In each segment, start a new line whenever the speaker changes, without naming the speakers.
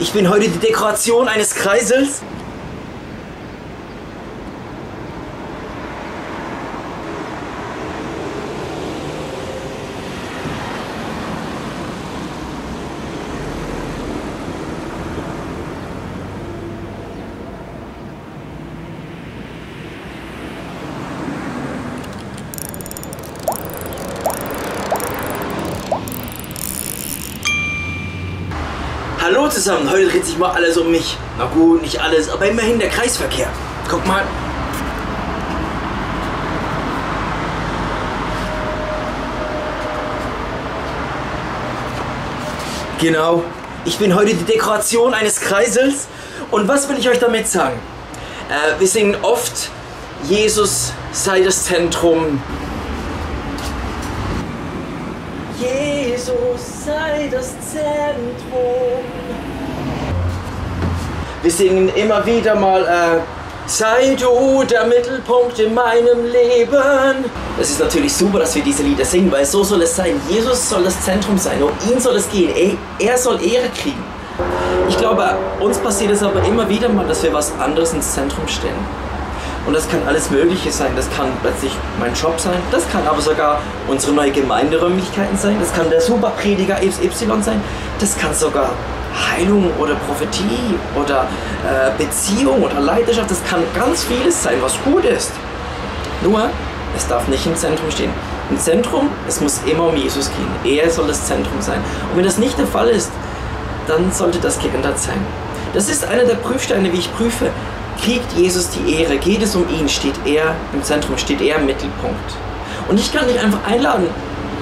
Ich bin heute die Dekoration eines Kreisels. Hallo zusammen, heute dreht sich mal alles um mich. Na gut, nicht alles, aber immerhin der Kreisverkehr. Guck mal. Genau, ich bin heute die Dekoration eines Kreisels. Und was will ich euch damit sagen? Äh, wir singen oft, Jesus sei das Zentrum. Jesus sei das Zentrum. Wir singen immer wieder mal, äh, sei du der Mittelpunkt in meinem Leben. Es ist natürlich super, dass wir diese Lieder singen, weil so soll es sein. Jesus soll das Zentrum sein, um ihn soll es gehen. Er, er soll Ehre kriegen. Ich glaube, uns passiert es aber immer wieder mal, dass wir was anderes ins Zentrum stellen. Und das kann alles Mögliche sein. Das kann plötzlich mein Job sein. Das kann aber sogar unsere neue Gemeinderäumlichkeiten sein. Das kann der Superprediger XY sein. Das kann sogar Heilung oder Prophetie oder äh, Beziehung oder Leidenschaft. Das kann ganz vieles sein, was gut ist. Nur, es darf nicht im Zentrum stehen. Im Zentrum, es muss immer um Jesus gehen. Er soll das Zentrum sein. Und wenn das nicht der Fall ist, dann sollte das geändert sein. Das ist einer der Prüfsteine, wie ich prüfe, kriegt Jesus die Ehre, geht es um ihn, steht er im Zentrum, steht er im Mittelpunkt. Und ich kann dich einfach einladen,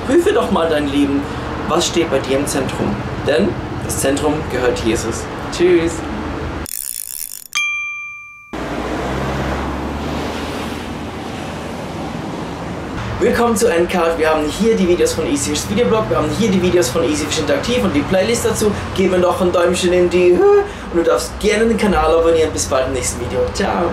prüfe doch mal dein Leben, was steht bei dir im Zentrum. Denn das Zentrum gehört Jesus. Tschüss. Willkommen zu Endcard. Wir haben hier die Videos von EasyFish Videoblog, wir haben hier die Videos von EasyFish Interaktiv und die Playlist dazu. Gib mir noch ein Däumchen in die und du darfst gerne den Kanal abonnieren. Bis bald im nächsten Video. Ciao.